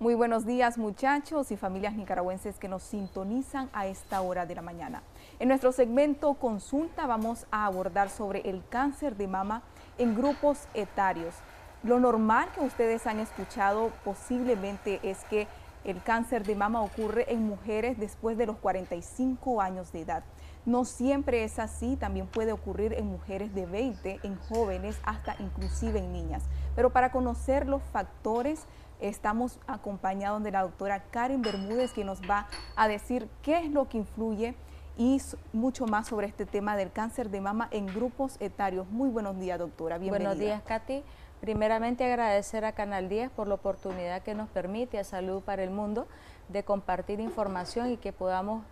Muy buenos días muchachos y familias nicaragüenses que nos sintonizan a esta hora de la mañana. En nuestro segmento Consulta vamos a abordar sobre el cáncer de mama en grupos etarios. Lo normal que ustedes han escuchado posiblemente es que el cáncer de mama ocurre en mujeres después de los 45 años de edad. No siempre es así, también puede ocurrir en mujeres de 20, en jóvenes, hasta inclusive en niñas. Pero para conocer los factores Estamos acompañados de la doctora Karen Bermúdez, que nos va a decir qué es lo que influye y mucho más sobre este tema del cáncer de mama en grupos etarios. Muy buenos días, doctora. Bienvenida. Buenos días, Katy. Primeramente agradecer a Canal 10 por la oportunidad que nos permite a Salud para el Mundo de compartir información y que podamos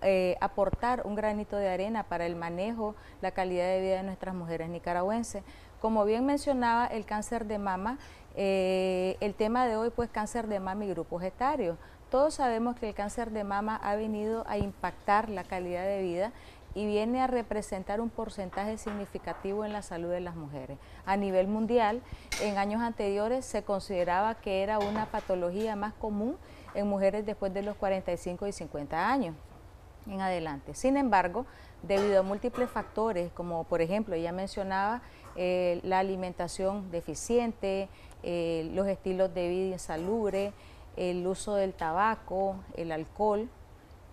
eh, aportar un granito de arena para el manejo, la calidad de vida de nuestras mujeres nicaragüenses. Como bien mencionaba, el cáncer de mama eh, el tema de hoy, pues cáncer de mama y grupos etarios. Todos sabemos que el cáncer de mama ha venido a impactar la calidad de vida y viene a representar un porcentaje significativo en la salud de las mujeres. A nivel mundial, en años anteriores se consideraba que era una patología más común en mujeres después de los 45 y 50 años en adelante. Sin embargo, debido a múltiples factores, como por ejemplo, ya mencionaba, eh, la alimentación deficiente, eh, los estilos de vida insalubre, el uso del tabaco, el alcohol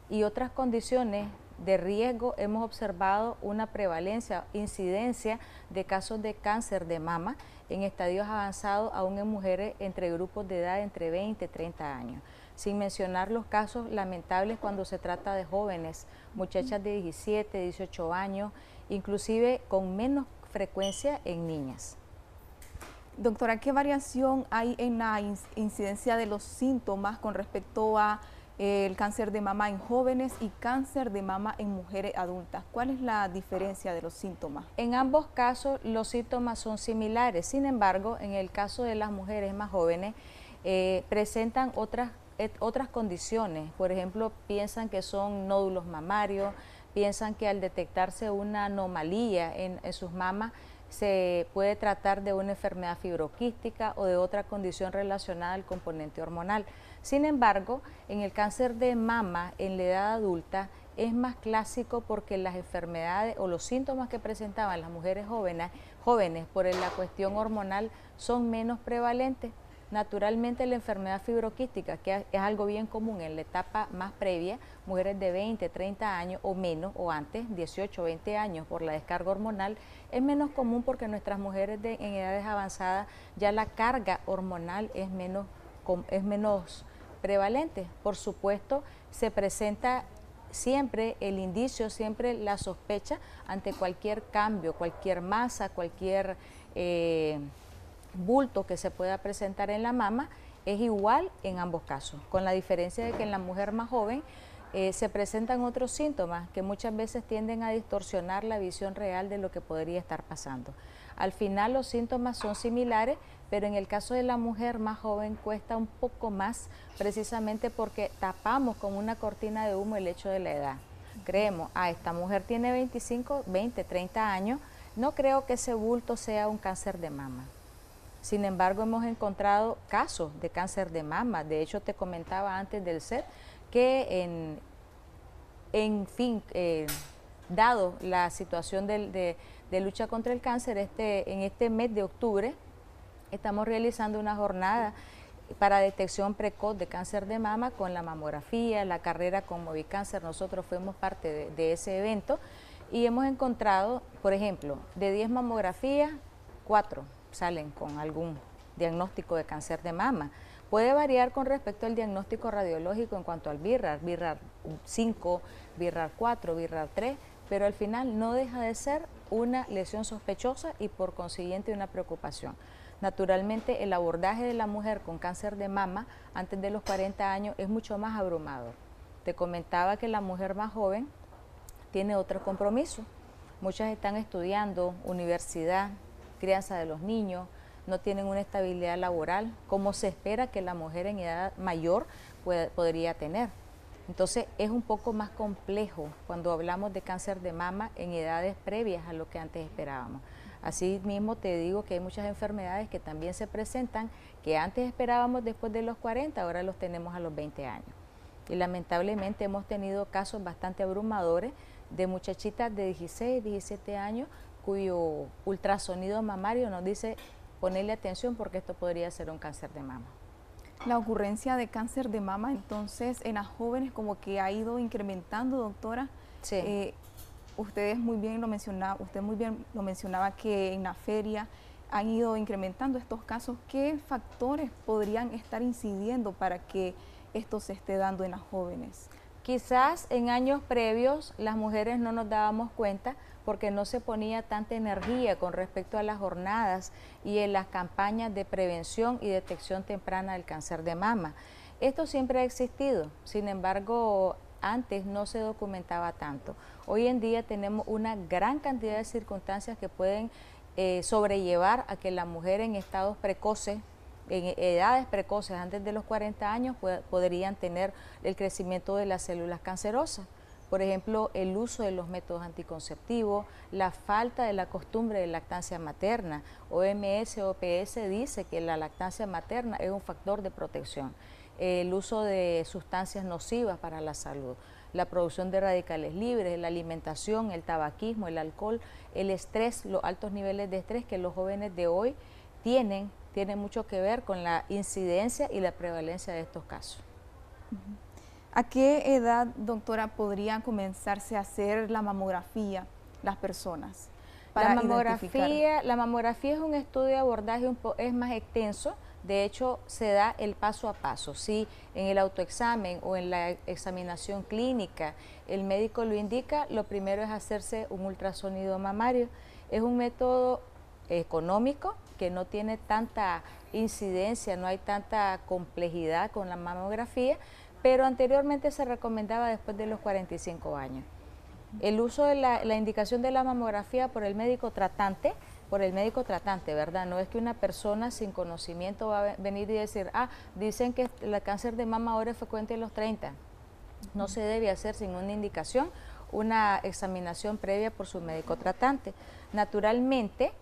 y otras condiciones de riesgo, hemos observado una prevalencia, incidencia de casos de cáncer de mama en estadios avanzados, aún en mujeres entre grupos de edad entre 20 y 30 años. Sin mencionar los casos lamentables cuando se trata de jóvenes, muchachas de 17, 18 años, inclusive con menos frecuencia en niñas. Doctora, ¿qué variación hay en la incidencia de los síntomas con respecto a eh, el cáncer de mama en jóvenes y cáncer de mama en mujeres adultas? ¿Cuál es la diferencia de los síntomas? En ambos casos los síntomas son similares, sin embargo, en el caso de las mujeres más jóvenes eh, presentan otras, otras condiciones, por ejemplo, piensan que son nódulos mamarios, piensan que al detectarse una anomalía en sus mamas, se puede tratar de una enfermedad fibroquística o de otra condición relacionada al componente hormonal. Sin embargo, en el cáncer de mama en la edad adulta es más clásico porque las enfermedades o los síntomas que presentaban las mujeres jóvenes, jóvenes por la cuestión hormonal son menos prevalentes. Naturalmente la enfermedad fibroquística, que es algo bien común en la etapa más previa, mujeres de 20, 30 años o menos, o antes, 18, 20 años por la descarga hormonal, es menos común porque nuestras mujeres de, en edades avanzadas ya la carga hormonal es menos, es menos prevalente. Por supuesto, se presenta siempre el indicio, siempre la sospecha ante cualquier cambio, cualquier masa, cualquier... Eh, bulto que se pueda presentar en la mama es igual en ambos casos, con la diferencia de que en la mujer más joven eh, se presentan otros síntomas que muchas veces tienden a distorsionar la visión real de lo que podría estar pasando. Al final los síntomas son similares, pero en el caso de la mujer más joven cuesta un poco más precisamente porque tapamos con una cortina de humo el hecho de la edad. Creemos, ah, esta mujer tiene 25, 20, 30 años, no creo que ese bulto sea un cáncer de mama. Sin embargo, hemos encontrado casos de cáncer de mama. De hecho, te comentaba antes del set que en, en fin, eh, dado la situación de, lucha contra el cáncer, este, en este mes de octubre estamos realizando una jornada para detección precoz de cáncer de mama con la mamografía, la carrera con Movicáncer. Nosotros fuimos parte de, de ese evento y hemos encontrado, por ejemplo, de 10 mamografías, 4 salen con algún diagnóstico de cáncer de mama. Puede variar con respecto al diagnóstico radiológico en cuanto al BIRAR, BIRAR 5, BIRAR 4, BIRAR 3, pero al final no deja de ser una lesión sospechosa y por consiguiente una preocupación. Naturalmente el abordaje de la mujer con cáncer de mama antes de los 40 años es mucho más abrumador. Te comentaba que la mujer más joven tiene otro compromiso. Muchas están estudiando universidad, crianza de los niños, no tienen una estabilidad laboral, como se espera que la mujer en edad mayor podría tener. Entonces es un poco más complejo cuando hablamos de cáncer de mama en edades previas a lo que antes esperábamos. Así mismo te digo que hay muchas enfermedades que también se presentan, que antes esperábamos después de los 40, ahora los tenemos a los 20 años. Y lamentablemente hemos tenido casos bastante abrumadores de muchachitas de 16, 17 años cuyo ultrasonido mamario nos dice ponerle atención porque esto podría ser un cáncer de mama. La ocurrencia de cáncer de mama, entonces, en las jóvenes como que ha ido incrementando, doctora. Sí. Eh, ustedes muy bien lo mencionaba, usted muy bien lo mencionaba que en la feria han ido incrementando estos casos. ¿Qué factores podrían estar incidiendo para que esto se esté dando en las jóvenes? Quizás en años previos las mujeres no nos dábamos cuenta porque no se ponía tanta energía con respecto a las jornadas y en las campañas de prevención y detección temprana del cáncer de mama. Esto siempre ha existido, sin embargo, antes no se documentaba tanto. Hoy en día tenemos una gran cantidad de circunstancias que pueden eh, sobrellevar a que la mujer en estados precoces en edades precoces, antes de los 40 años, podrían tener el crecimiento de las células cancerosas. Por ejemplo, el uso de los métodos anticonceptivos, la falta de la costumbre de lactancia materna. OMS, OPS dice que la lactancia materna es un factor de protección. El uso de sustancias nocivas para la salud, la producción de radicales libres, la alimentación, el tabaquismo, el alcohol, el estrés, los altos niveles de estrés que los jóvenes de hoy tienen tiene mucho que ver con la incidencia y la prevalencia de estos casos. ¿A qué edad, doctora, podría comenzarse a hacer la mamografía las personas? Para la mamografía, la mamografía es un estudio de abordaje un es más extenso, de hecho se da el paso a paso. Si en el autoexamen o en la examinación clínica el médico lo indica, lo primero es hacerse un ultrasonido mamario. Es un método económico, que no tiene tanta incidencia, no hay tanta complejidad con la mamografía, pero anteriormente se recomendaba después de los 45 años. El uso de la, indicación de la mamografía por el médico tratante, por el médico tratante, ¿verdad? No es que una persona sin conocimiento va a venir y decir, ah, dicen que el cáncer de mama ahora es frecuente en los 30. No se debe hacer sin una indicación, una examinación previa por su médico tratante. Naturalmente,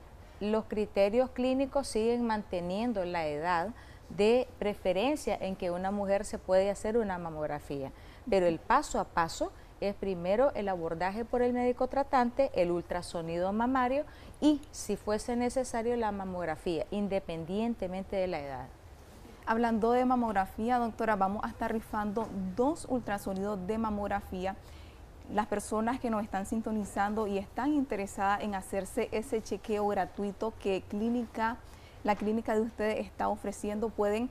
los criterios clínicos siguen manteniendo la edad de preferencia en que una mujer se puede hacer una mamografía, pero el paso a paso es primero el abordaje por el médico tratante, el ultrasonido mamario y, si fuese necesario, la mamografía, independientemente de la edad. Hablando de mamografía, doctora, vamos a estar rifando dos ultrasonidos de mamografía las personas que nos están sintonizando y están interesadas en hacerse ese chequeo gratuito que clínica, la clínica de ustedes está ofreciendo, pueden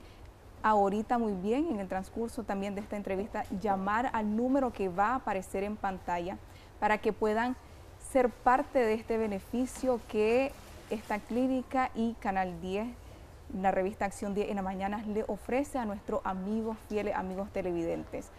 ahorita muy bien en el transcurso también de esta entrevista llamar al número que va a aparecer en pantalla para que puedan ser parte de este beneficio que esta clínica y Canal 10, la revista Acción 10 en la mañana le ofrece a nuestros amigos, fieles amigos televidentes.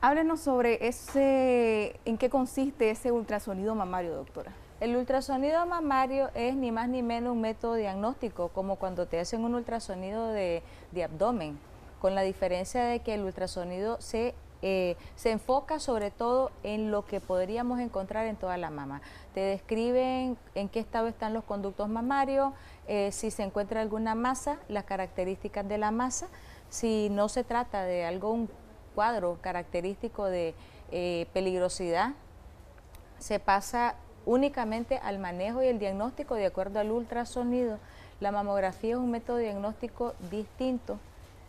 Háblenos sobre ese, en qué consiste ese ultrasonido mamario, doctora. El ultrasonido mamario es ni más ni menos un método diagnóstico, como cuando te hacen un ultrasonido de, abdomen, con la diferencia de que el ultrasonido se, eh, se enfoca sobre todo en lo que podríamos encontrar en toda la mama. Te describen en qué estado están los conductos mamarios, eh, si se encuentra alguna masa, las características de la masa, si no se trata de algún cuadro característico de eh, peligrosidad, se pasa únicamente al manejo y el diagnóstico de acuerdo al ultrasonido. La mamografía es un método diagnóstico distinto.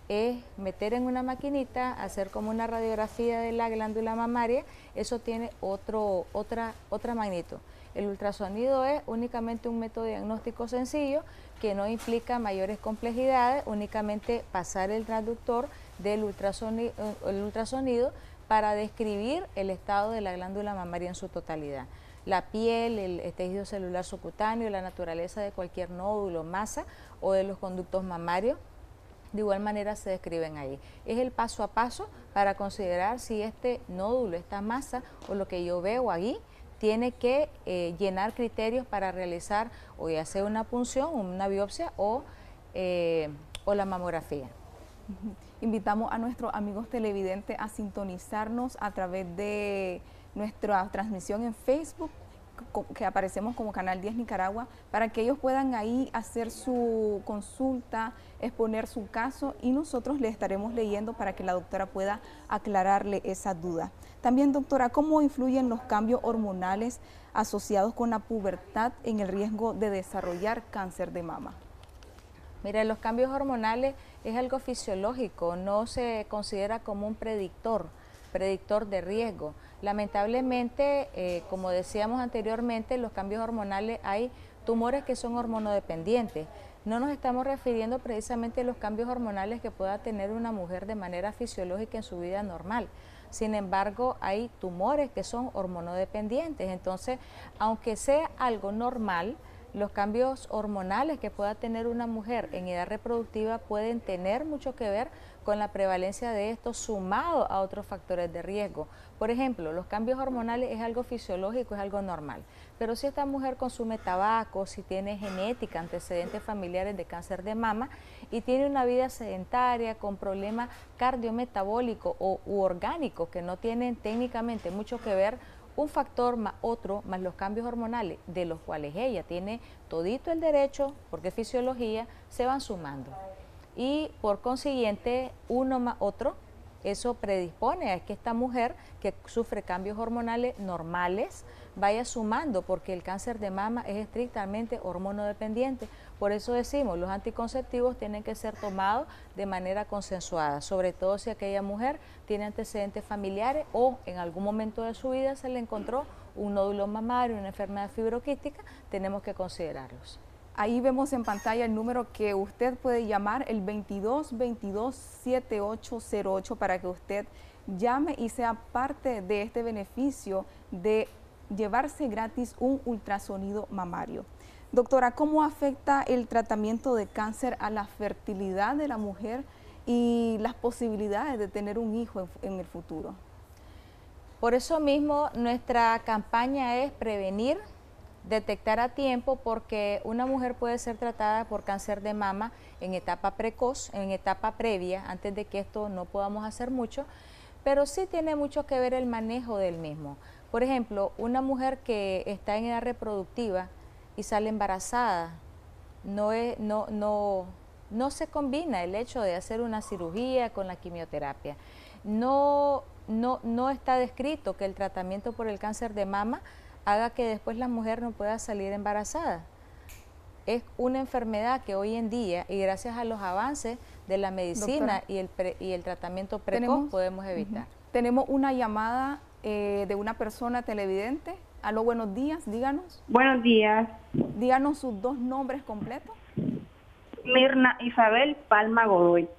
Es meter en una maquinita, hacer como una radiografía de la glándula mamaria, eso tiene otro, otra, otra magnitud. El ultrasonido es únicamente un método diagnóstico sencillo que no implica mayores complejidades, únicamente pasar el traductor del ultrasonido, ultrasonido para describir el estado de la glándula mamaria en su totalidad. La piel, el tejido celular subcutáneo, la naturaleza de cualquier nódulo, masa o de los conductos mamarios, de igual manera se describen ahí. Es el paso a paso para considerar si este nódulo, esta masa o lo que yo veo ahí tiene que eh, llenar criterios para realizar o ya sea una punción, una biopsia o, eh, o la mamografía. Invitamos a nuestros amigos televidentes a sintonizarnos a través de nuestra transmisión en Facebook que aparecemos como Canal 10 Nicaragua, para que ellos puedan ahí hacer su consulta, exponer su caso y nosotros le estaremos leyendo para que la doctora pueda aclararle esa duda. También, doctora, ¿cómo influyen los cambios hormonales asociados con la pubertad en el riesgo de desarrollar cáncer de mama? Mira, los cambios hormonales es algo fisiológico, no se considera como un predictor, predictor de riesgo. Lamentablemente, eh, como decíamos anteriormente, los cambios hormonales hay tumores que son hormonodependientes. No nos estamos refiriendo precisamente a los cambios hormonales que pueda tener una mujer de manera fisiológica en su vida normal. Sin embargo, hay tumores que son hormonodependientes. Entonces, aunque sea algo normal, los cambios hormonales que pueda tener una mujer en edad reproductiva pueden tener mucho que ver con la prevalencia de esto sumado a otros factores de riesgo. Por ejemplo, los cambios hormonales es algo fisiológico, es algo normal. Pero si esta mujer consume tabaco, si tiene genética, antecedentes familiares de cáncer de mama y tiene una vida sedentaria con problemas cardiometabólicos o u orgánicos que no tienen técnicamente mucho que ver un factor más otro, más los cambios hormonales, de los cuales ella tiene todito el derecho, porque es fisiología, se van sumando. Y por consiguiente, uno más otro, eso predispone a que esta mujer que sufre cambios hormonales normales vaya sumando, porque el cáncer de mama es estrictamente hormonodependiente. Por eso decimos, los anticonceptivos tienen que ser tomados de manera consensuada, sobre todo si aquella mujer tiene antecedentes familiares o en algún momento de su vida se le encontró un nódulo mamario, una enfermedad fibroquística, tenemos que considerarlos. Ahí vemos en pantalla el número que usted puede llamar, el 22 22 7808, para que usted llame y sea parte de este beneficio de llevarse gratis un ultrasonido mamario. Doctora, ¿cómo afecta el tratamiento de cáncer a la fertilidad de la mujer y las posibilidades de tener un hijo en, el futuro? Por eso mismo nuestra campaña es prevenir, detectar a tiempo, porque una mujer puede ser tratada por cáncer de mama en etapa precoz, en etapa previa, antes de que esto no podamos hacer mucho, pero sí tiene mucho que ver el manejo del mismo. Por ejemplo, una mujer que está en edad reproductiva, y sale embarazada. No, es, no, no, no se combina el hecho de hacer una cirugía con la quimioterapia. No, no, no está descrito que el tratamiento por el cáncer de mama haga que después la mujer no pueda salir embarazada. Es una enfermedad que hoy en día, y gracias a los avances de la medicina y el, y el tratamiento precoz, podemos evitar. Tenemos una llamada eh, de una persona televidente. Aló, buenos días, díganos. Buenos días. Díganos sus dos nombres completos. Mirna Isabel Palma Godoy.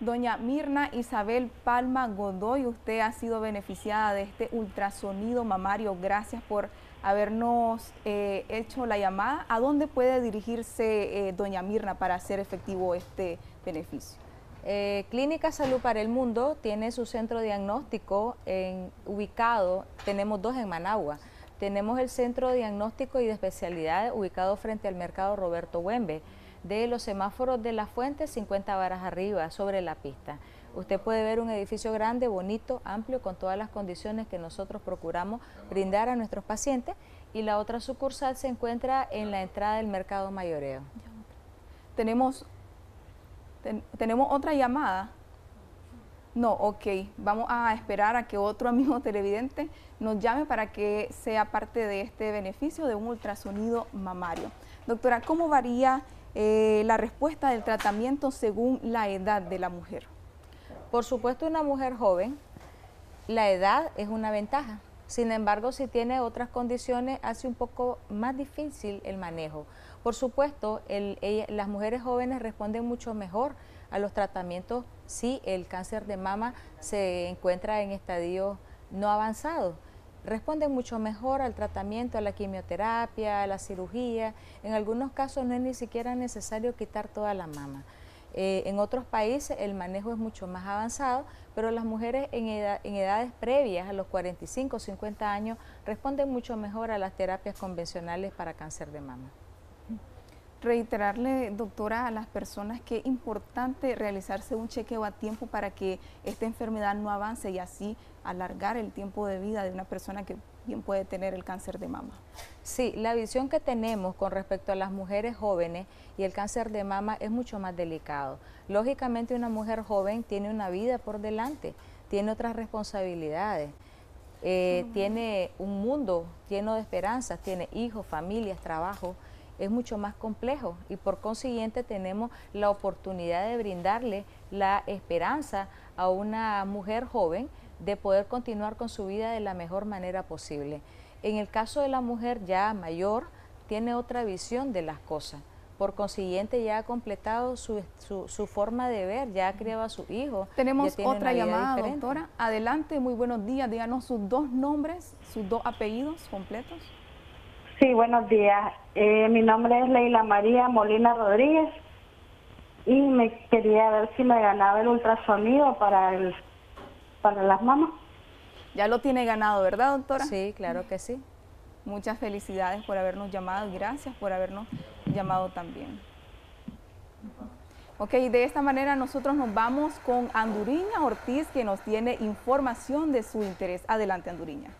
Doña Mirna Isabel Palma Godoy, usted ha sido beneficiada de este ultrasonido mamario. Gracias por habernos eh, hecho la llamada. ¿A dónde puede dirigirse eh, doña Mirna para hacer efectivo este beneficio? Eh, Clínica Salud para el Mundo tiene su centro diagnóstico ubicado, tenemos dos en Managua. Tenemos el centro diagnóstico y de especialidades ubicado frente al mercado Roberto Huembe, de los semáforos de la fuente 50 varas arriba, sobre la pista. Usted puede ver un edificio grande, bonito, amplio, con todas las condiciones que nosotros procuramos brindar a nuestros pacientes. Y la otra sucursal se encuentra en la entrada del mercado mayoreo. Tenemos ¿Tenemos otra llamada? No, ok. Vamos a esperar a que otro amigo televidente nos llame para que sea parte de este beneficio de un ultrasonido mamario. Doctora, ¿cómo varía eh, la respuesta del tratamiento según la edad de la mujer? Por supuesto, una mujer joven, la edad es una ventaja. Sin embargo, si tiene otras condiciones, hace un poco más difícil el manejo. Por supuesto, las mujeres jóvenes responden mucho mejor a los tratamientos si el cáncer de mama se encuentra en estadios no avanzados. Responden mucho mejor al tratamiento, a la quimioterapia, a la cirugía. En algunos casos no es ni siquiera necesario quitar toda la mama. Eh, en otros países el manejo es mucho más avanzado, pero las mujeres en, en edades previas, a los 45 o 50 años, responden mucho mejor a las terapias convencionales para cáncer de mama. Reiterarle, doctora, a las personas que es importante realizarse un chequeo a tiempo para que esta enfermedad no avance y así alargar el tiempo de vida de una persona que bien puede tener el cáncer de mama. Sí, la visión que tenemos con respecto a las mujeres jóvenes y el cáncer de mama es mucho más delicado. Lógicamente una mujer joven tiene una vida por delante, tiene otras responsabilidades, eh, tiene un mundo lleno de esperanzas, tiene hijos, familias, trabajo, es mucho más complejo y por consiguiente tenemos la oportunidad de brindarle la esperanza a una mujer joven de poder continuar con su vida de la mejor manera posible. En el caso de la mujer ya mayor, tiene otra visión de las cosas. Por consiguiente, ya ha completado su, su, forma de ver, ya ha criado a su hijo. Tenemos otra llamada, doctora. Adelante, muy buenos días. Díganos sus dos nombres, sus dos apellidos completos. Sí, buenos días. Eh, mi nombre es Leila María Molina Rodríguez y me quería ver si me ganaba el ultrasonido para el para las mamás. Ya lo tiene ganado, ¿verdad, doctora? Sí, claro que sí. Muchas felicidades por habernos llamado y gracias por habernos llamado también. Ok, de esta manera nosotros nos vamos con Anduriña Ortiz que nos tiene información de su interés. Adelante, Anduriña.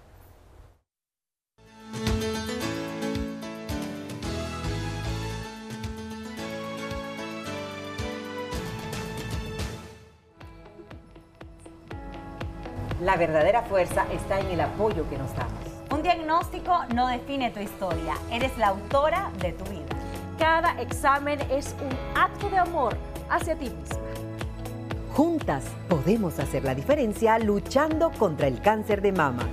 La verdadera fuerza está en el apoyo que nos damos. Un diagnóstico no define tu historia, eres la autora de tu vida. Cada examen es un acto de amor hacia ti misma. Juntas podemos hacer la diferencia luchando contra el cáncer de mama.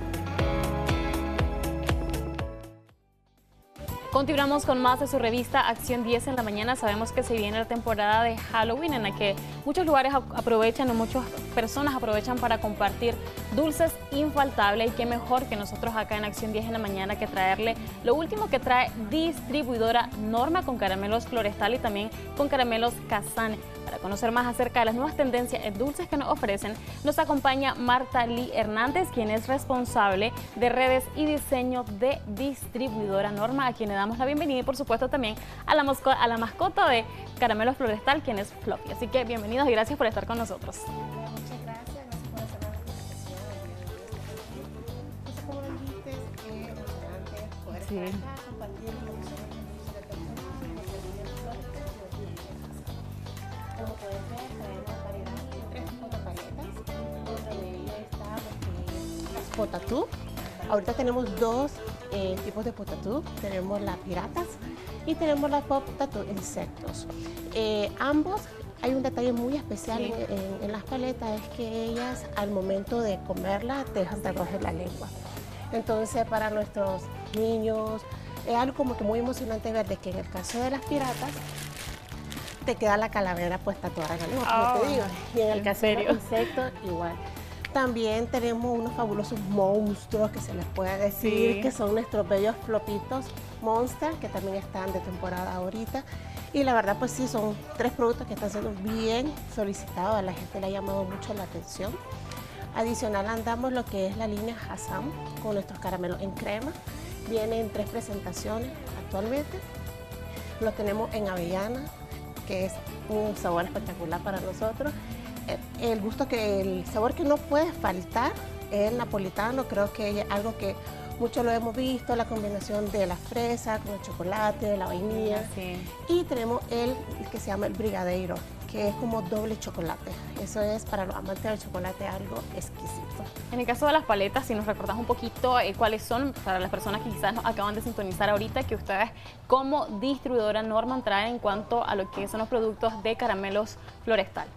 Continuamos con más de su revista Acción 10 en la mañana. Sabemos que se viene la temporada de Halloween en la que muchos lugares aprovechan o muchas personas aprovechan para compartir dulces infaltables y qué mejor que nosotros acá en Acción 10 en la mañana que traerle lo último que trae distribuidora Norma con caramelos Florestal y también con caramelos Kazan. Para conocer más acerca de las nuevas tendencias en dulces que nos ofrecen, nos acompaña Marta Lee Hernández, quien es responsable de redes y diseño de distribuidora Norma, a quien le damos la bienvenida y por supuesto también a la, a la mascota de Caramelos Florestal, quien es Fluffy. Así que bienvenidos y gracias por estar con nosotros. Entonces, como puedes ver, traemos variedad de tres tipos de paletas. Dentro de ellas está las. Ahorita tenemos dos eh, tipos de potatú. Tenemos las piratas y tenemos las potatú insectos. Eh, ambos hay un detalle muy especial en, en, las paletas, es que ellas al momento de comerlas te dejan de la lengua. Entonces para nuestros niños es algo como que muy emocionante ver de que en el caso de las piratas te queda la calavera puesta toda la lengua, como te digo. Y en el caso de los insectos, igual. También tenemos unos fabulosos monstruos que se les puede decir, que son nuestros bellos flopitos Monster, que también están de temporada ahorita. Y la verdad, pues sí, son tres productos que están siendo bien solicitados, a la gente le ha llamado mucho la atención. Adicional andamos lo que es la línea Hassan con nuestros caramelos en crema. Vienen tres presentaciones actualmente. Los tenemos en avellana, que es un sabor espectacular para nosotros. Eh, el gusto que, el sabor que no puede faltar es el napolitano, creo que es algo que mucho lo hemos visto, la combinación de la fresa con el chocolate, la vainilla. Y tenemos el, que se llama el brigadeiro, que es como doble chocolate. Eso es para los amantes del chocolate algo exquisito. En el caso de las paletas, si nos recordás un poquito eh, cuáles son, para las personas que quizás nos acaban de sintonizar ahorita, que ustedes como distribuidora Norman traen en cuanto a lo que son los productos de caramelos florestal.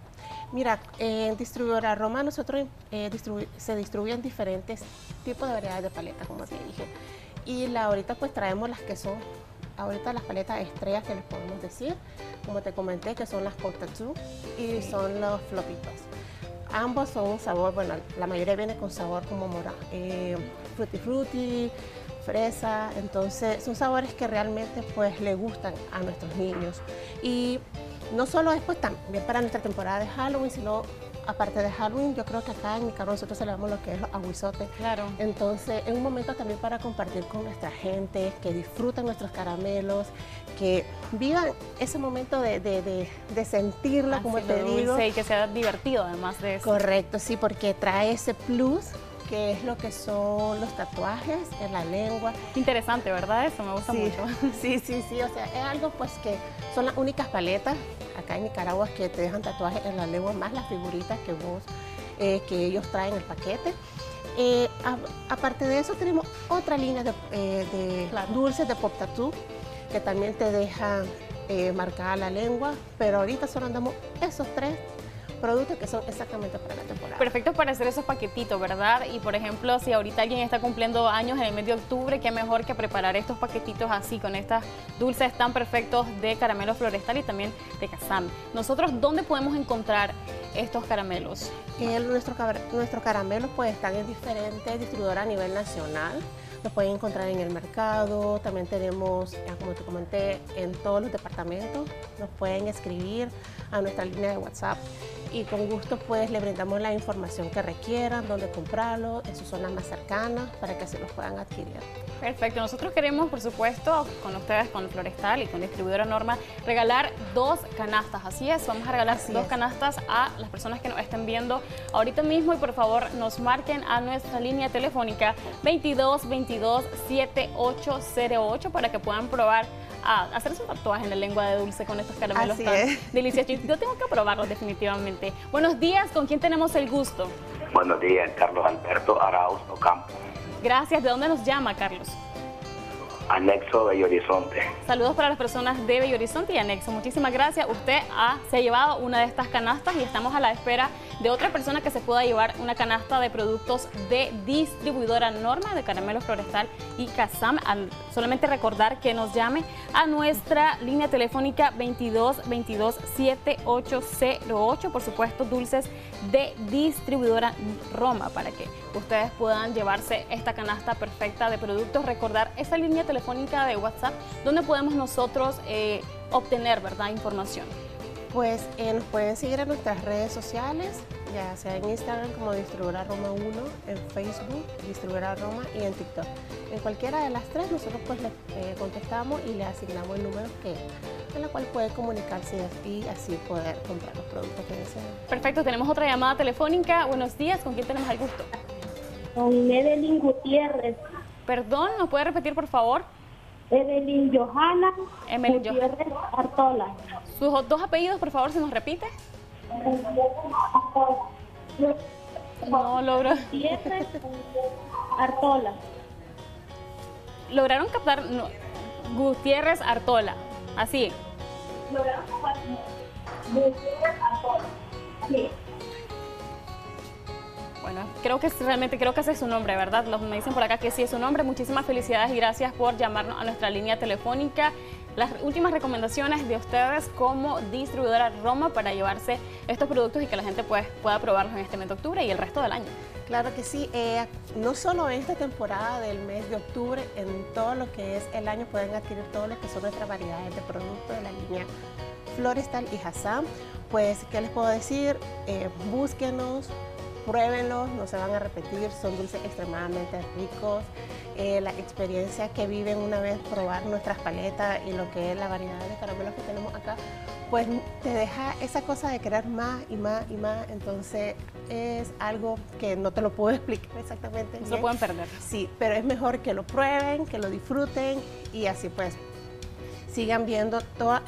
Mira, en distribuidora Roma nosotros eh, se distribuyen diferentes tipos de variedades de paletas, como te dije. Y la, ahorita pues traemos las que son ahorita las paletas estrellas que les podemos decir, como te comenté, que son las Potatú y son los flopitos. Ambos son un sabor, bueno, la mayoría viene con sabor como mora, eh, fresa, entonces son sabores que realmente pues le gustan a nuestros niños. Y no solo es pues también para nuestra temporada de Halloween, sino aparte de Halloween, yo creo que acá en mi carro nosotros celebramos lo que es los aguizotes. Claro. Entonces, es un momento también para compartir con nuestra gente, que disfruten nuestros caramelos, que vivan ese momento de, de, sentirlo, como te digo. y que sea divertido además de eso. Correcto, sí, porque trae ese plus que es lo que son los tatuajes en la lengua. Interesante, ¿verdad? Eso me gusta mucho. Sí, sí, sí, o sea, es algo pues que son las únicas paletas acá en Nicaragua que te dejan tatuajes en la lengua, más las figuritas que vos, eh, que ellos traen el paquete. Eh, aparte de eso tenemos otra línea de, eh, dulces de pop tattoo que también te dejan marcada la lengua, pero ahorita solo andamos esos tres productos que son exactamente para la temporada. Perfectos para hacer esos paquetitos, ¿verdad? Y por ejemplo, si ahorita alguien está cumpliendo años en el mes de octubre, qué mejor que preparar estos paquetitos así, con estas dulces tan perfectos de caramelo florestal y también de casam. Nosotros, ¿dónde podemos encontrar estos caramelos? El, nuestro, nuestros caramelos pues están en diferentes distribuidores a nivel nacional. Los pueden encontrar en el mercado, también tenemos, como te comenté, en todos los departamentos. Nos pueden escribir a nuestra línea de WhatsApp y con gusto pues le brindamos la información que requieran, dónde comprarlo, en sus zonas más cercanas para que así los puedan adquirir. Perfecto, nosotros queremos por supuesto con ustedes, con Florestal y con Distribuidora Norma, regalar dos canastas, así es, vamos a regalar dos canastas a las personas que nos estén viendo ahorita mismo. Y por favor nos marquen a nuestra línea telefónica 22 22 7808 para que puedan probar a hacerse un tatuaje en la lengua de dulce con estos caramelos tan deliciosos. Yo tengo que probarlos definitivamente. Buenos días, ¿con quién tenemos el gusto? Buenos días, Carlos Alberto Arauz Ocampo. Gracias, ¿de dónde nos llama, Carlos? Anexo Bello Horizonte. Saludos para las personas de Bello Horizonte y Anexo. Muchísimas gracias. Usted ha, se ha llevado una de estas canastas y estamos a la espera de otra persona que se pueda llevar una canasta de productos de distribuidora Norma de Caramelo Florestal y Casam. solamente recordar que nos llame a nuestra línea telefónica 22 22 7808. Por supuesto, dulces de distribuidora Roma para que ustedes puedan llevarse esta canasta perfecta de productos. Recordar esa línea telefónica de WhatsApp donde podemos nosotros eh, obtener ¿verdad? información. Pues eh, nos pueden seguir en nuestras redes sociales, ya sea en Instagram como Distribuidora Roma 1, en Facebook Distribuidora Roma y en TikTok. En cualquiera de las tres nosotros pues le eh, contestamos y le asignamos el número que, en la cual puede comunicarse y así poder comprar los productos que deseen. Perfecto, tenemos otra llamada telefónica. Buenos días, ¿con quién tenemos el gusto? Con Evelyn Gutiérrez. Perdón, ¿nos puede repetir por favor? Evelyn Johanna Gutiérrez Artola. Sus dos apellidos, por favor, se nos repite. No logro. Artola. Lograron captar Gutiérrez Artola. Así. Lograron captar Gutiérrez Artola. Sí. Bueno, creo que realmente creo que ese es su nombre, ¿verdad? Los, me dicen por acá que sí es su nombre. Muchísimas felicidades y gracias por llamarnos a nuestra línea telefónica. Las últimas recomendaciones de ustedes como distribuidora Roma para llevarse estos productos y que la gente pues, pueda probarlos en este mes de octubre y el resto del año. Claro que sí, eh, no solo en esta temporada del mes de octubre, en todo lo que es el año pueden adquirir todo lo que son nuestras variedades de productos de la línea Florestal y Hassan. Pues, ¿qué les puedo decir? Eh, búsquenos, pruébenlos, no se van a repetir, son dulces extremadamente ricos. Eh, la experiencia que viven una vez probar nuestras paletas y lo que es la variedad de caramelos que tenemos acá, pues te deja esa cosa de querer más y más y más. Entonces es algo que no te lo puedo explicar exactamente. No pueden perder. Sí, pero es mejor que lo prueben, que lo disfruten y así pues sigan viendo todo.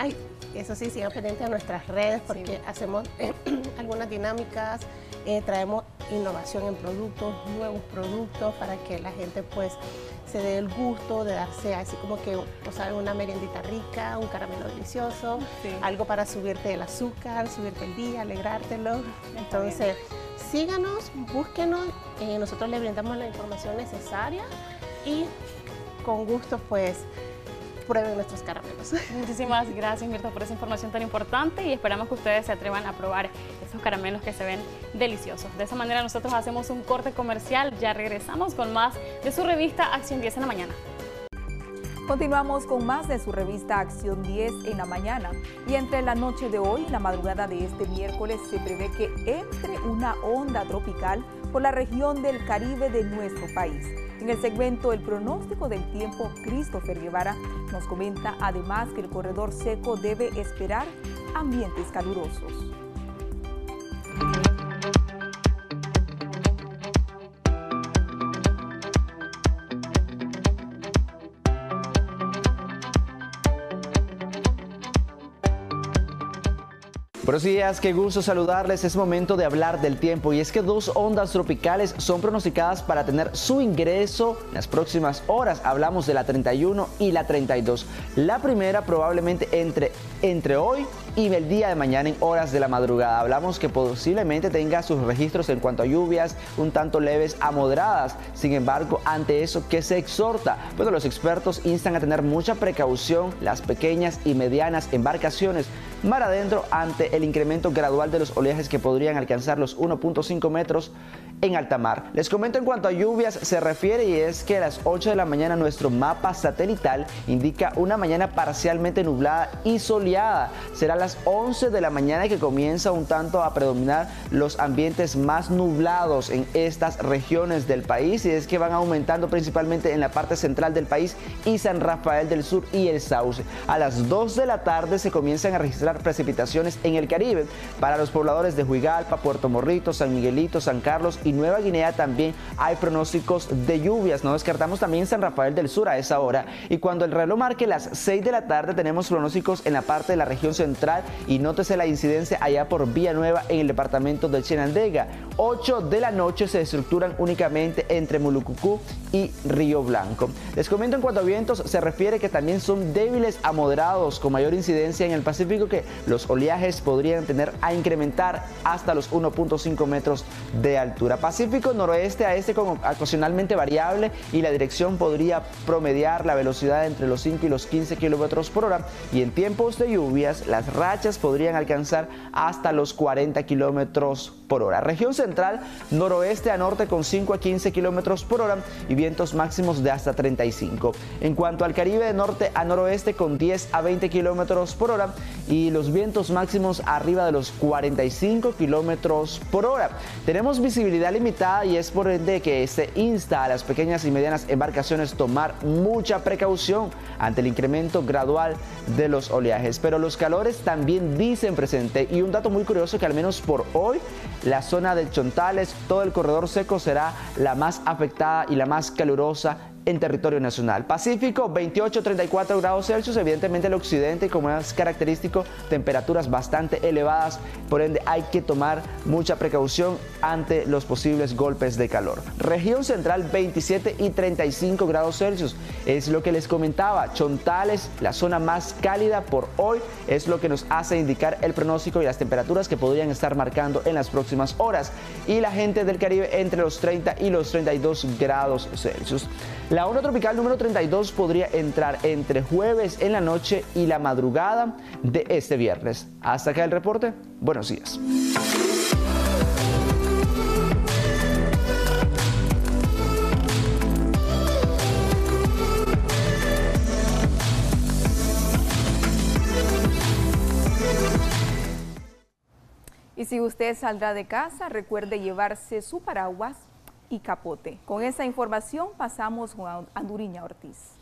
eso sí, sigan pendientes de nuestras redes porque hacemos algunas dinámicas eh, traemos innovación en productos, nuevos productos para que la gente pues se dé el gusto de darse así como que, o sea, una meriendita rica, un caramelo delicioso, algo para subirte el azúcar, subirte el día, alegrártelo. Entonces, síganos, búsquenos, eh, nosotros le brindamos la información necesaria y con gusto pues prueben nuestros caramelos. Muchísimas gracias Mirta por esa información tan importante y esperamos que ustedes se atrevan a probar esos caramelos que se ven deliciosos. De esa manera nosotros hacemos un corte comercial, ya regresamos con más de su revista Acción 10 en la mañana. Continuamos con más de su revista Acción 10 en la mañana y entre la noche de hoy y la madrugada de este miércoles se prevé que entre una onda tropical por la región del Caribe de nuestro país. En el segmento El pronóstico del tiempo, Christopher Guevara nos comenta además que el corredor seco debe esperar ambientes calurosos. Buenos días, qué gusto saludarles. Es momento de hablar del tiempo y es que dos ondas tropicales son pronosticadas para tener su ingreso en las próximas horas. Hablamos de la 31 y la 32. La primera probablemente entre, entre hoy y el día de mañana en horas de la madrugada. Hablamos que posiblemente tenga sus registros en cuanto a lluvias un tanto leves a moderadas. Sin embargo, ante eso, ¿qué se exhorta? Bueno, los expertos instan a tener mucha precaución las pequeñas y medianas embarcaciones mar adentro ante el incremento gradual de los oleajes que podrían alcanzar los 1.5 metros en alta mar. Les comento en cuanto a lluvias se refiere y es que a las 8 de la mañana nuestro mapa satelital indica una mañana parcialmente nublada y soleada. Será a las 11 de la mañana que comienza un tanto a predominar los ambientes más nublados en estas regiones del país y es que van aumentando principalmente en la parte central del país y San Rafael del Sur y el Sauce. A las 2 de la tarde se comienzan a registrar precipitaciones en el Caribe para los pobladores de Huigalpa, Puerto Morrito, San Miguelito, San Carlos y Nueva Guinea también hay pronósticos de lluvias. No descartamos también San Rafael del Sur a esa hora. Y cuando el reloj marque las 6 de la tarde tenemos pronósticos en la parte de la región central y nótese la incidencia allá por Villanueva en el departamento de Chenandega. 8 de la noche se estructuran únicamente entre Mulucucú y Río Blanco. Les comento en cuanto a vientos, se refiere que también son débiles a moderados con mayor incidencia en el Pacífico que los oleajes podrían tener a incrementar hasta los 1.5 metros de altura. Pacífico noroeste a este como ocasionalmente variable y la dirección podría promediar la velocidad entre los 5 y los 15 kilómetros por hora y en tiempos de lluvias las rachas podrían alcanzar hasta los 40 kilómetros por hora. Región central noroeste a norte con 5 a 15 kilómetros por hora y vientos máximos de hasta 35. En cuanto al Caribe de norte a noroeste con 10 a 20 kilómetros por hora y los vientos máximos arriba de los 45 kilómetros por hora. Tenemos visibilidad limitada y es por ende que se insta a las pequeñas y medianas embarcaciones tomar mucha precaución ante el incremento gradual de los oleajes. Pero los calores también dicen presente y un dato muy curioso que al menos por hoy la zona de Chontales, todo el corredor seco será la más afectada y la más calurosa en territorio nacional. Pacífico, 28-34 grados Celsius, evidentemente el occidente, como es característico, temperaturas bastante elevadas, por ende hay que tomar mucha precaución ante los posibles golpes de calor. Región central, 27 y 35 grados Celsius, es lo que les comentaba, Chontales, la zona más cálida por hoy, es lo que nos hace indicar el pronóstico y las temperaturas que podrían estar marcando en las próximas horas. Y la gente del Caribe entre los 30 y los 32 grados Celsius. La onda tropical número 32 podría entrar entre jueves en la noche y la madrugada de este viernes. Hasta acá el reporte. Buenos días. Y si usted saldrá de casa, recuerde llevarse su paraguas y Capote. Con esa información pasamos a Anduriña Ortiz.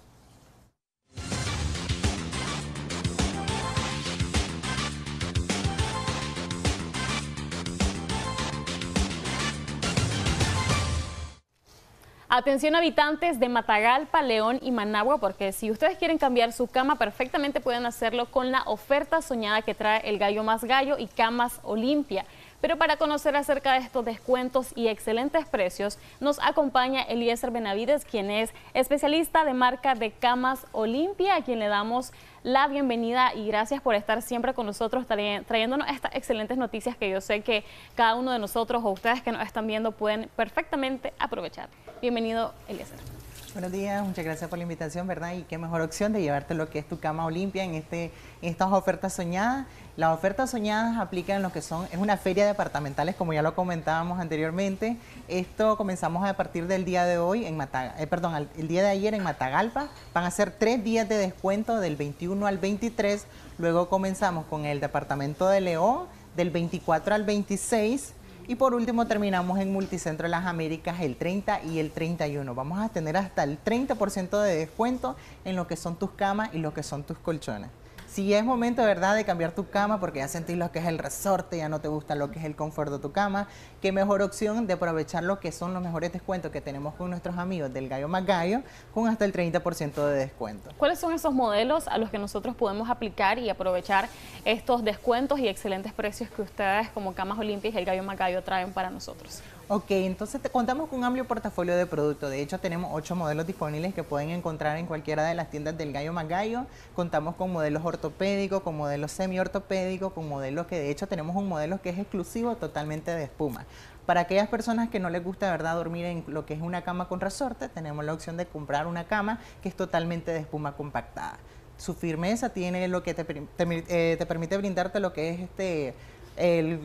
Atención habitantes de Matagalpa, León y Managua, porque si ustedes quieren cambiar su cama, perfectamente pueden hacerlo con la oferta soñada que trae el Gallo Más Gallo y Camas Olimpia. Pero para conocer acerca de estos descuentos y excelentes precios, nos acompaña Eliezer Benavides, quien es especialista de marca de camas Olimpia, a quien le damos la bienvenida y gracias por estar siempre con nosotros trayéndonos estas excelentes noticias que yo sé que cada uno de nosotros o ustedes que nos están viendo pueden perfectamente aprovechar. Bienvenido, Eliezer. Buenos días, muchas gracias por la invitación, ¿verdad? Y qué mejor opción de llevarte lo que es tu cama Olimpia en, este, estas ofertas soñadas. Las ofertas soñadas aplican en lo que son, es una feria de departamentales, como ya lo comentábamos anteriormente. Esto comenzamos a partir del día de hoy, en Matagalpa, eh, perdón, el día de ayer en Matagalpa. Van a ser tres días de descuento del 21 al 23. Luego comenzamos con el departamento de León, del 24 al 26 y por último terminamos en Multicentro de las Américas el 30 y el 31. Vamos a tener hasta el 30% de descuento en lo que son tus camas y lo que son tus colchones. Si es momento, ¿verdad?, de cambiar tu cama porque ya sentís lo que es el resorte, ya no te gusta lo que es el confort de tu cama, qué mejor opción de aprovechar lo que son los mejores descuentos que tenemos con nuestros amigos del Gallo Gallo con hasta el 30% de descuento. ¿Cuáles son esos modelos a los que nosotros podemos aplicar y aprovechar estos descuentos y excelentes precios que ustedes como Camas Olimpias y el Gallo Gallo traen para nosotros? Ok, entonces te contamos con un amplio portafolio de productos. De hecho, tenemos ocho modelos disponibles que pueden encontrar en cualquiera de las tiendas del Gallo Magallo. Contamos con modelos ortopédicos, con modelos semi-ortopédicos, con modelos que de hecho tenemos un modelo que es exclusivo totalmente de espuma. Para aquellas personas que no les gusta, verdad, dormir en lo que es una cama con resorte, tenemos la opción de comprar una cama que es totalmente de espuma compactada. Su firmeza tiene lo que te, eh, permite brindarte lo que es este,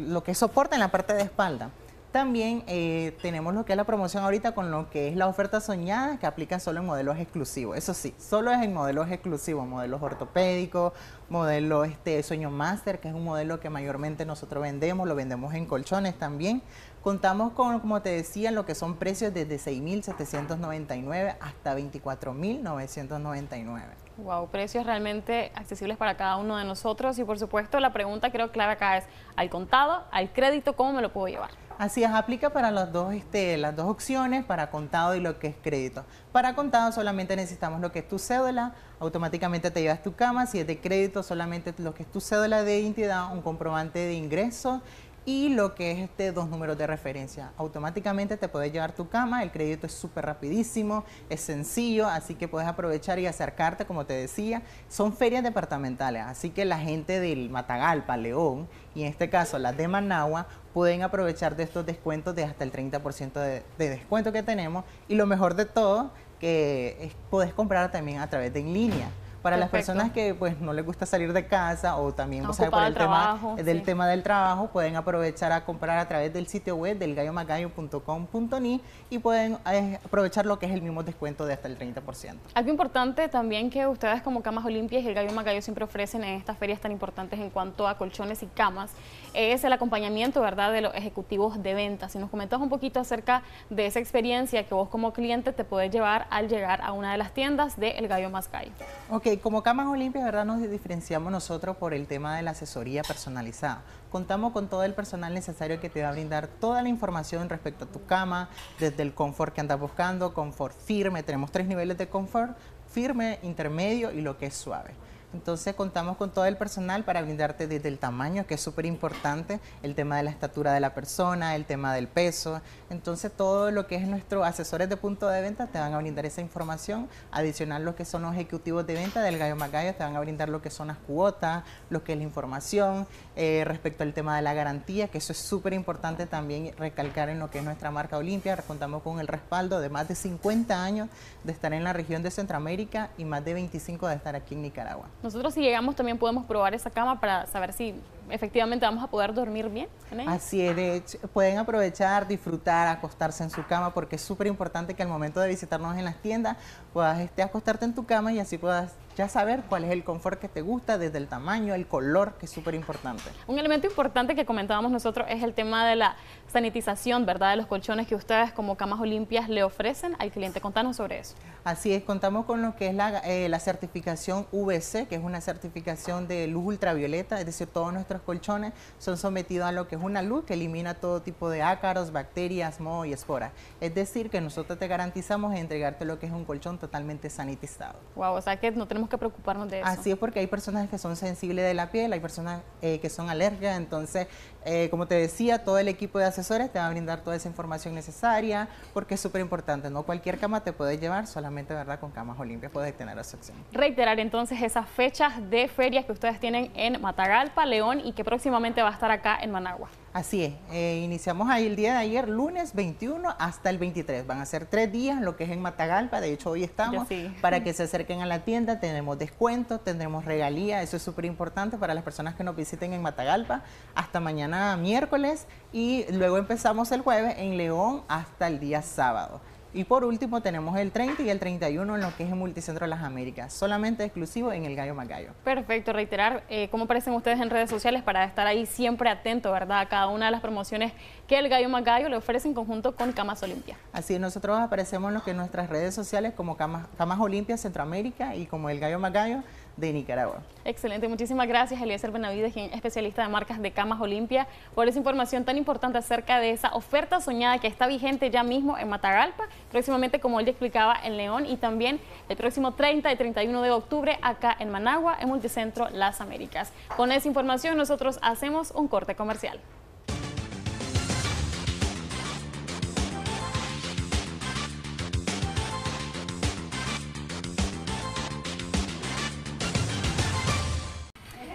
lo que soporta en la parte de espalda. También eh, tenemos lo que es la promoción ahorita con lo que es la oferta soñada que aplica solo en modelos exclusivos. Eso sí, solo es en modelos exclusivos, modelos ortopédicos, modelo este Sueño Master, que es un modelo que mayormente nosotros vendemos, lo vendemos en colchones también. Contamos con, como te decía, lo que son precios desde 6.799 hasta 24.999. Wow, precios realmente accesibles para cada uno de nosotros y por supuesto la pregunta creo clave acá es, ¿al contado, al crédito, cómo me lo puedo llevar? Así es, aplica para las dos, este, las dos opciones, para contado y lo que es crédito. Para contado solamente necesitamos lo que es tu cédula, automáticamente te llevas tu cama, si es de crédito solamente lo que es tu cédula de identidad, un comprobante de ingreso y lo que es este dos números de referencia. Automáticamente te puedes llevar tu cama, el crédito es súper rapidísimo, es sencillo, así que puedes aprovechar y acercarte, como te decía. Son ferias departamentales, así que la gente del Matagalpa, León, y en este caso las de Managua, pueden aprovechar de estos descuentos de hasta el 30% de, de, descuento que tenemos. Y lo mejor de todo, que es, puedes comprar también a través de en línea. Para las personas que pues no les gusta salir de casa o también por el tema del tema del trabajo, pueden aprovechar a comprar a través del sitio web del gallomagayo.com.ni y pueden eh, aprovechar lo que es el mismo descuento de hasta el 30%. Algo importante también que ustedes como Camas Olimpias y el Gallo Magayo siempre ofrecen en estas ferias tan importantes en cuanto a colchones y camas es el acompañamiento, ¿verdad?, de los ejecutivos de ventas. Si nos comentas un poquito acerca de esa experiencia que vos como cliente te puedes llevar al llegar a una de las tiendas de El Gallo Más Gallo. Ok, como Camas Olimpias, ¿verdad? Nos diferenciamos nosotros por el tema de la asesoría personalizada. Contamos con todo el personal necesario que te va a brindar toda la información respecto a tu cama, desde el confort que andas buscando, confort firme, tenemos tres niveles de confort, firme, intermedio y lo que es suave. Entonces contamos con todo el personal para brindarte desde el tamaño, que es súper importante, el tema de la estatura de la persona, el tema del peso. Entonces todo lo que es nuestros asesores de punto de venta te van a brindar esa información. Adicional lo que son los ejecutivos de venta del Gallo Magallo te van a brindar lo que son las cuotas, lo que es la información, eh, respecto al tema de la garantía, que eso es súper importante también recalcar en lo que es nuestra marca Olimpia. Contamos con el respaldo de más de 50 años de estar en la región de Centroamérica y más de 25 de estar aquí en Nicaragua. Nosotros si llegamos también podemos probar esa cama para saber si efectivamente vamos a poder dormir bien Así es, de hecho, pueden aprovechar, disfrutar, acostarse en su cama, porque es súper importante que al momento de visitarnos en las tiendas puedas este, acostarte en tu cama y así puedas ya saber cuál es el confort que te gusta, desde el tamaño, el color, que es súper importante. Un elemento importante que comentábamos nosotros es el tema de la sanitización, ¿verdad? De los colchones que ustedes como Camas Olimpias le ofrecen al cliente. Contanos sobre eso. Así es, contamos con lo que es la, eh, la certificación VC, que es una certificación de luz ultravioleta, es decir, todos nuestros colchones son sometidos a lo que es una luz que elimina todo tipo de ácaros, bacterias, moho y esporas. Es decir, que nosotros te garantizamos entregarte lo que es un colchón totalmente sanitizado. Wow, o sea que no tenemos que preocuparnos de eso. Así es porque hay personas que son sensibles de la piel, hay personas eh, que son alérgicas, entonces, eh, como te decía, todo el equipo de asesores te va a brindar toda esa información necesaria porque es súper importante, no cualquier cama te puede llevar, solamente, ¿verdad? Con camas olimpias puedes tener esa opción. Reiterar entonces esas fechas de ferias que ustedes tienen en Matagalpa, León y que próximamente va a estar acá en Managua. Así es, eh, iniciamos ahí el día de ayer, lunes 21 hasta el 23. Van a ser tres días, lo que es en Matagalpa, de hecho hoy estamos, para que se acerquen a la tienda, tenemos descuentos, tendremos regalía, eso es súper importante para las personas que nos visiten en Matagalpa, hasta mañana miércoles y luego empezamos el jueves en León hasta el día sábado. Y por último tenemos el 30 y el 31 en lo que es el Multicentro de las Américas, solamente exclusivo en el Gallo Magallo. Perfecto, reiterar eh, cómo aparecen ustedes en redes sociales para estar ahí siempre atento, ¿verdad? A cada una de las promociones que el Gallo Magallo le ofrece en conjunto con Camas Olimpia. Así, nosotros aparecemos en, lo que en nuestras redes sociales como Camas, Camas Olimpia Centroamérica y como el Gallo Magallo de Nicaragua. Excelente, muchísimas gracias Eliezer Benavides, especialista de marcas de Camas Olimpia, por esa información tan importante acerca de esa oferta soñada que está vigente ya mismo en Matagalpa, próximamente como él ya explicaba en León y también el próximo 30 y 31 de octubre acá en Managua, en Multicentro Las Américas. Con esa información nosotros hacemos un corte comercial.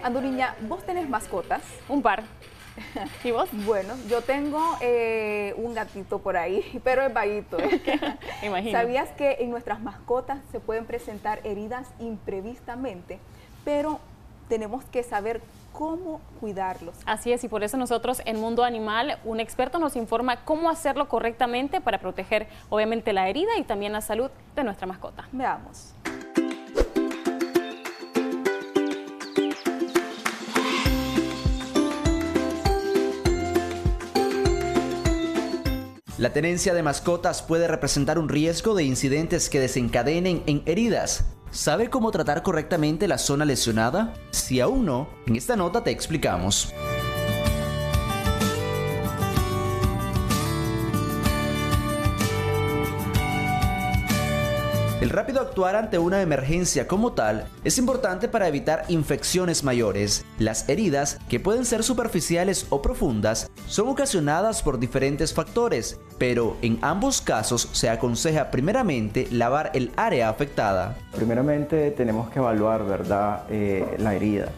Anduriña, ¿vos tenés mascotas? Un par. ¿Y vos? Bueno, yo tengo eh, un gatito por ahí, pero es vaguito. ¿eh? Imagino. ¿Sabías que en nuestras mascotas se pueden presentar heridas imprevistamente? Pero tenemos que saber cómo cuidarlos. Así es, y por eso nosotros en Mundo Animal, un experto nos informa cómo hacerlo correctamente para proteger obviamente la herida y también la salud de nuestra mascota. Veamos. La tenencia de mascotas puede representar un riesgo de incidentes que desencadenen en heridas. ¿Sabe cómo tratar correctamente la zona lesionada? Si aún no, en esta nota te explicamos. El rápido actuar ante una emergencia como tal es importante para evitar infecciones mayores. Las heridas, que pueden ser superficiales o profundas, son ocasionadas por diferentes factores, pero en ambos casos se aconseja primeramente lavar el área afectada. Primeramente tenemos que evaluar, eh, la herida.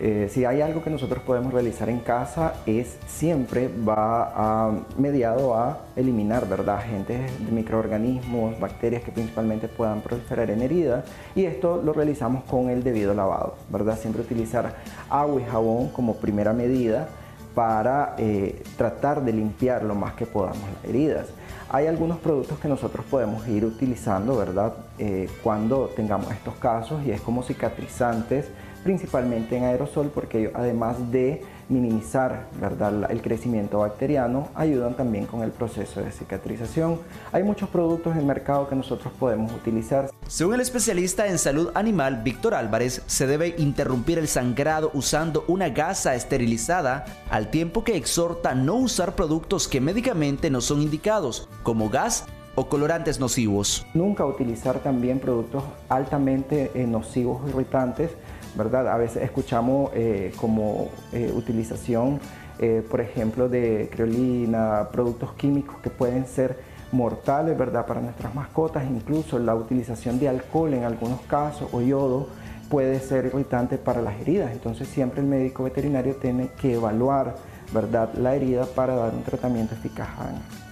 Eh, si hay algo que nosotros podemos realizar en casa es siempre va a, mediado a eliminar ¿verdad? agentes de microorganismos, bacterias que principalmente puedan proliferar en heridas y esto lo realizamos con el debido lavado, ¿verdad? Siempre utilizar agua y jabón como primera medida para eh, tratar de limpiar lo más que podamos las heridas. Hay algunos productos que nosotros podemos ir utilizando, ¿verdad? Eh, cuando tengamos estos casos y es como cicatrizantes principalmente en aerosol porque además de minimizar ¿verdad? el crecimiento bacteriano, ayudan también con el proceso de cicatrización. Hay muchos productos en el mercado que nosotros podemos utilizar. Según el especialista en salud animal Víctor Álvarez, se debe interrumpir el sangrado usando una gasa esterilizada, al tiempo que exhorta no usar productos que médicamente no son indicados, como gas o colorantes nocivos. Nunca utilizar también productos altamente eh, nocivos o irritantes ¿verdad? A veces escuchamos eh, como eh, utilización, eh, por ejemplo, de creolina, productos químicos que pueden ser mortales, ¿verdad? Para nuestras mascotas, incluso la utilización de alcohol en algunos casos o yodo puede ser irritante para las heridas. Entonces siempre el médico veterinario tiene que evaluar, ¿verdad? La herida para dar un tratamiento eficaz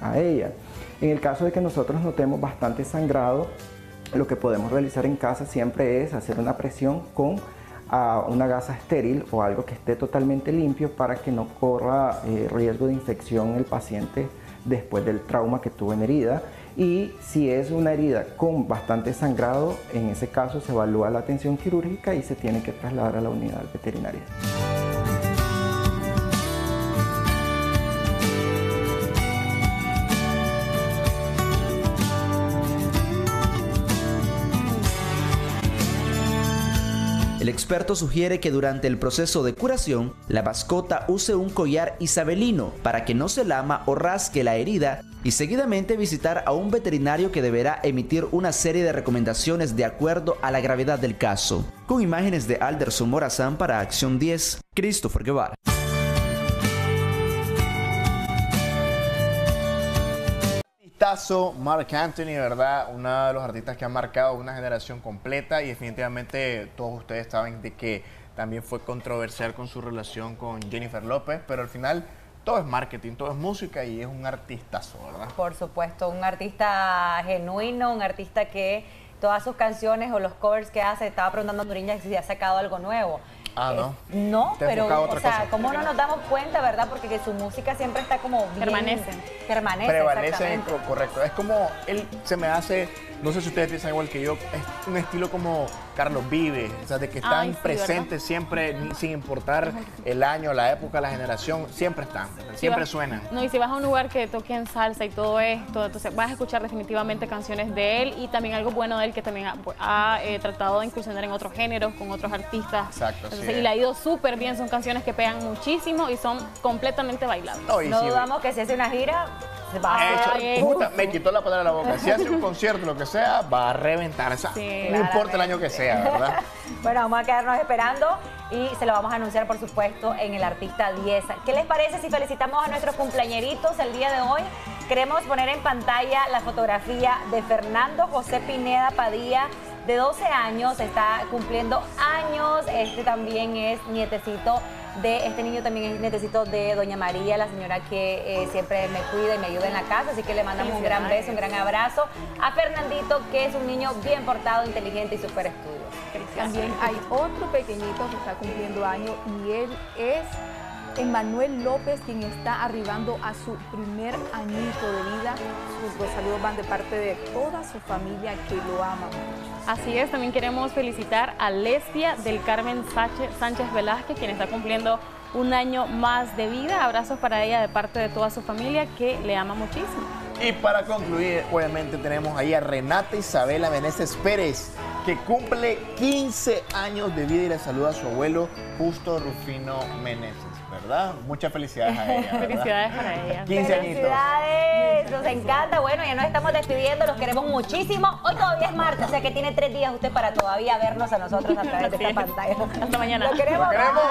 a, a ella. En el caso de que nosotros notemos bastante sangrado, lo que podemos realizar en casa siempre es hacer una presión con a una gasa estéril o algo que esté totalmente limpio para que no corra eh, riesgo de infección el paciente después del trauma que tuvo en herida. Y si es una herida con bastante sangrado, en ese caso se evalúa la atención quirúrgica y se tiene que trasladar a la unidad veterinaria. Experto sugiere que durante el proceso de curación, la mascota use un collar isabelino para que no se lama o rasque la herida y seguidamente visitar a un veterinario que deberá emitir una serie de recomendaciones de acuerdo a la gravedad del caso. Con imágenes de Alderson Morazán para Acción 10, Christopher Guevara. Mark Anthony, ¿verdad? Uno de los artistas que ha marcado una generación completa y definitivamente todos ustedes saben de que también fue controversial con su relación con Jennifer López, pero al final todo es marketing, todo es música y es un artistazo, ¿verdad? Por supuesto, un artista genuino, un artista que todas sus canciones o los covers que hace, estaba preguntando a Muriña si ha sacado algo nuevo. Ah, no. Eh, no, pero, o sea, ¿cómo no nos damos cuenta, verdad? Porque que su música siempre está como bien... Permanece. Permanece, Prevalece, correcto. Es como, él se me hace no sé si ustedes piensan igual que yo, es un estilo como Carlos Vive, o sea, de que están presentes siempre, sin importar el año, la época, la generación, siempre están, siempre suenan. No, y si vas a un lugar que toquen salsa y todo esto, entonces vas a escuchar definitivamente canciones de él y también algo bueno de él que también ha, eh, tratado de incursionar en otros géneros, con otros artistas. Exacto, Y le ha ido súper bien, son canciones que pegan muchísimo y son completamente bailables. No, dudamos que si hace una gira, me quitó la palabra de la boca. Si hace un concierto, lo que sea, va a reventar. No importa el año que sea, ¿verdad? bueno, vamos a quedarnos esperando y se lo vamos a anunciar, por supuesto, en el Artista 10. ¿Qué les parece si felicitamos a nuestros cumpleañeritos el día de hoy? Queremos poner en pantalla la fotografía de Fernando José Pineda Padilla, de 12 años, está cumpliendo años. Este también es nietecito de este niño también es necesito de Doña María, la señora que eh, siempre me cuida y me ayuda en la casa, así que le mandamos un gran beso, un gran abrazo a Fernandito, que es un niño bien portado, inteligente y súper estudio. También hay otro pequeñito que está cumpliendo años y él es Emanuel López, quien está arribando a su primer añito de vida. Los saludos van de parte de toda su familia que lo ama Así es, también queremos felicitar a Lesbia del Carmen Sánchez Velázquez, quien está cumpliendo un año más de vida. Abrazos para ella de parte de toda su familia que le ama muchísimo. Y para concluir, obviamente tenemos ahí a Renata Isabela Meneses Pérez, que cumple 15 años de vida y le saluda a su abuelo Justo Rufino Meneses. ¿Verdad? Muchas felicidades a ella. Felicidades para ella. 15 añitos. Felicidades, nos encanta. Bueno, ya nos estamos despidiendo, los queremos muchísimo. Hoy todavía es martes, o sea que tiene tres días usted para todavía vernos a nosotros a través de esta pantalla. Hasta mañana. Lo queremos. Lo queremos.